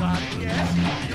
Might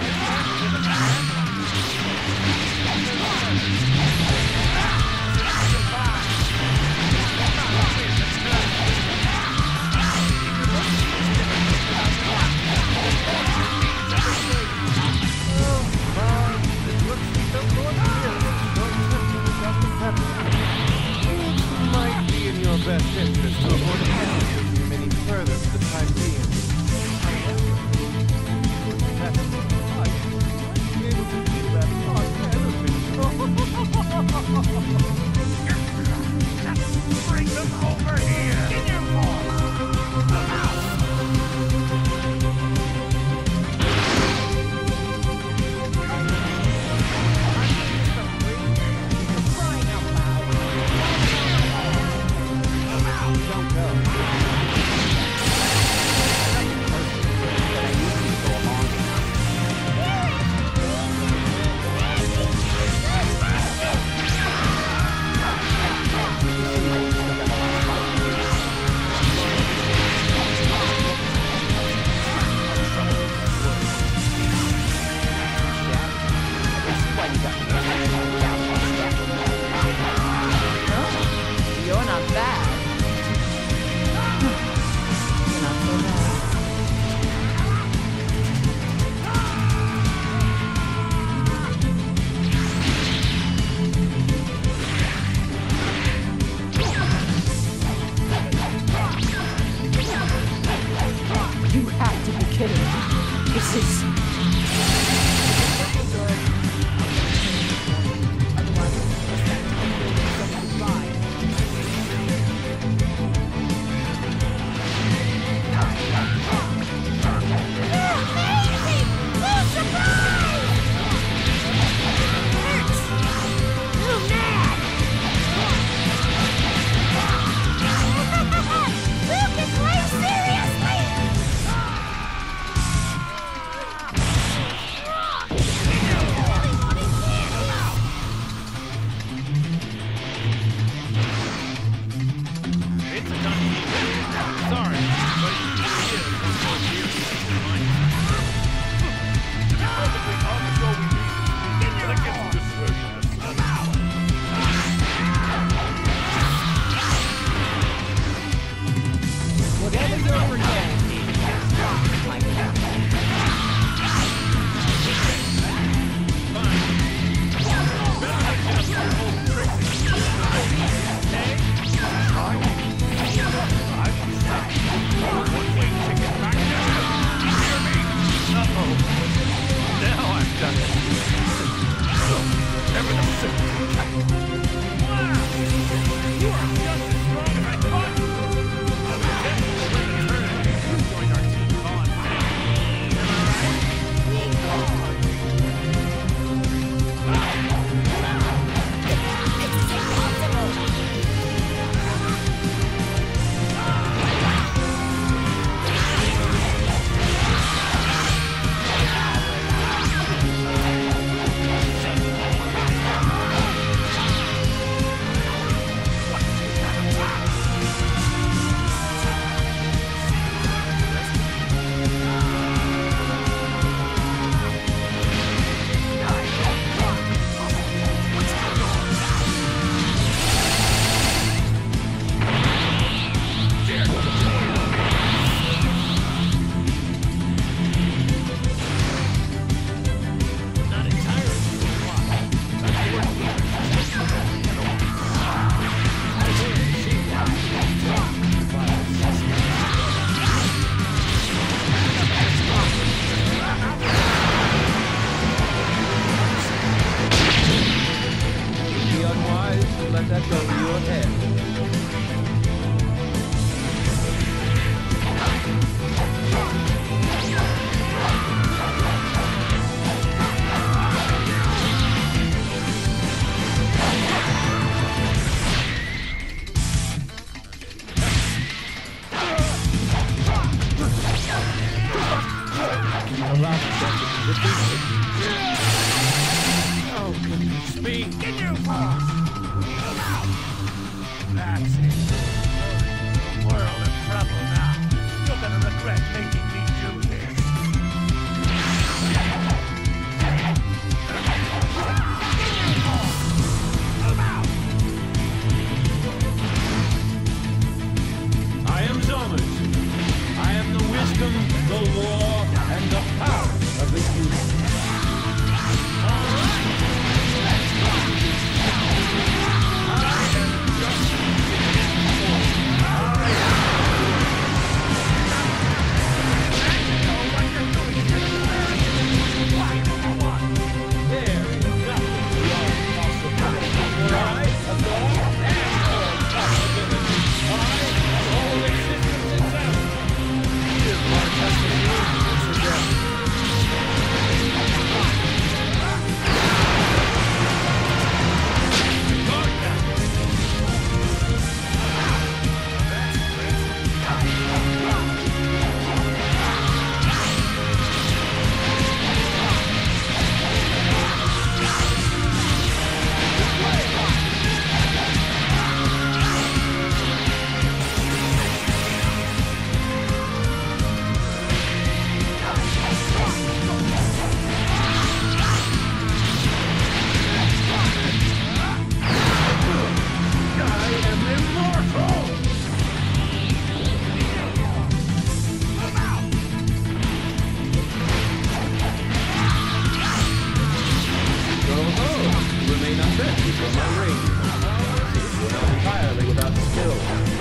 will don't entirely without skill.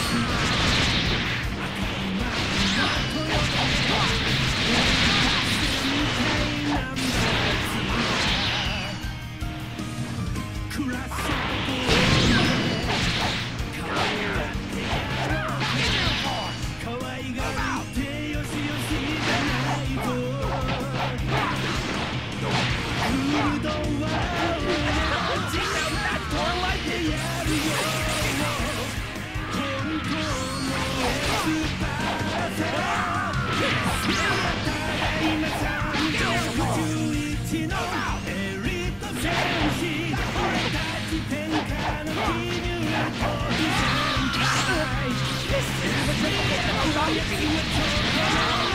This is the dream, the longest in your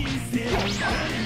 now.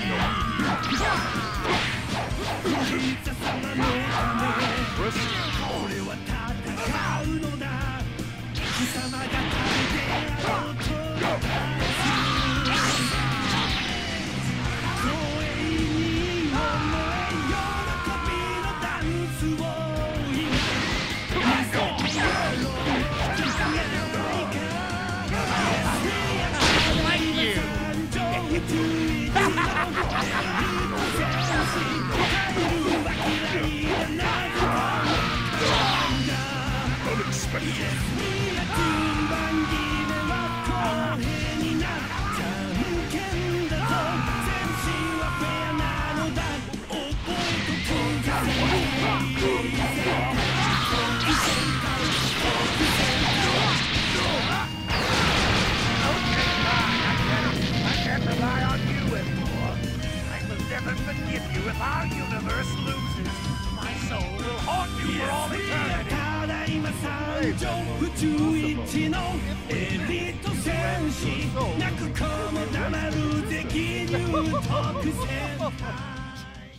forgive you if our universe loses. My soul will haunt you yes, for all eternity.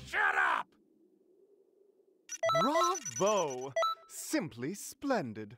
Shut up! Bravo! Simply splendid.